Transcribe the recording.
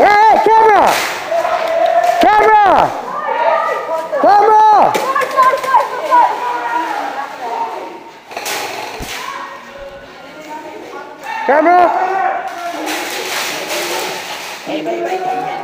Hey, camera! Camera! Camera! Camera! camera. camera. camera.